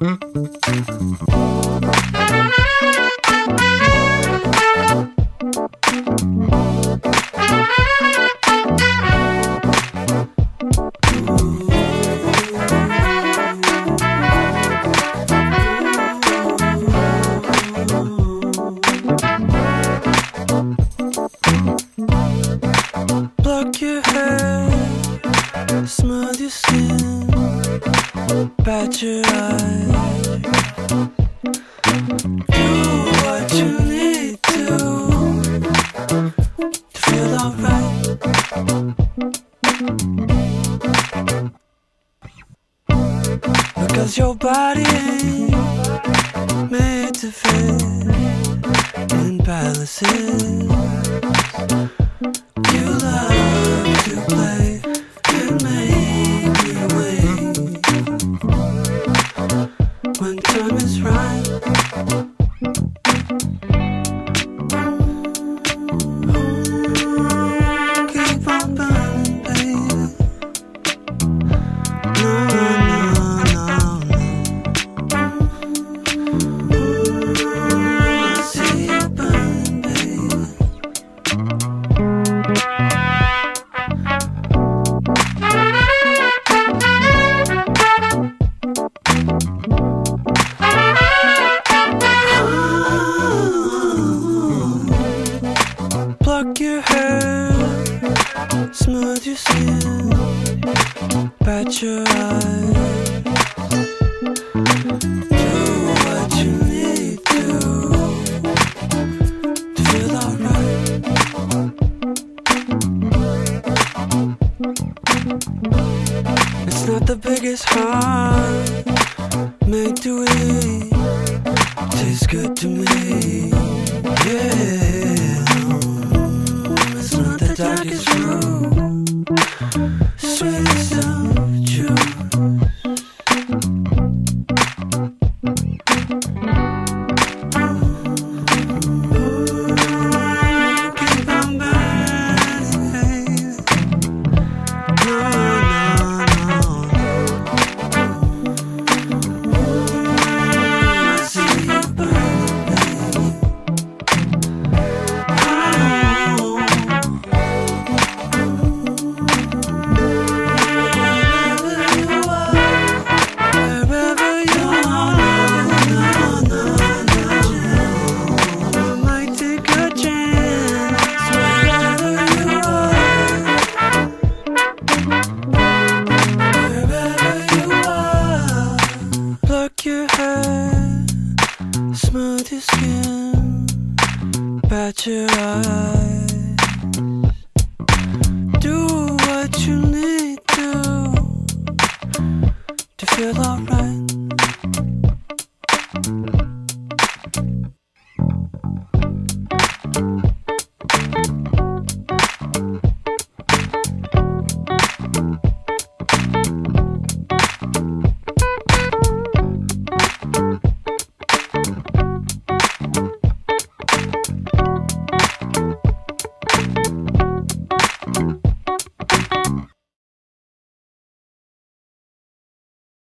Thank. about your eyes. Do what you need to To feel alright. Because your body ain't made to fit In palaces. Pat your eyes. Do what you need to to feel alright. It's not the biggest heart made to eat. Tastes good to me. Yeah. It's not the darkest room. Smooth your skin, pat your eyes.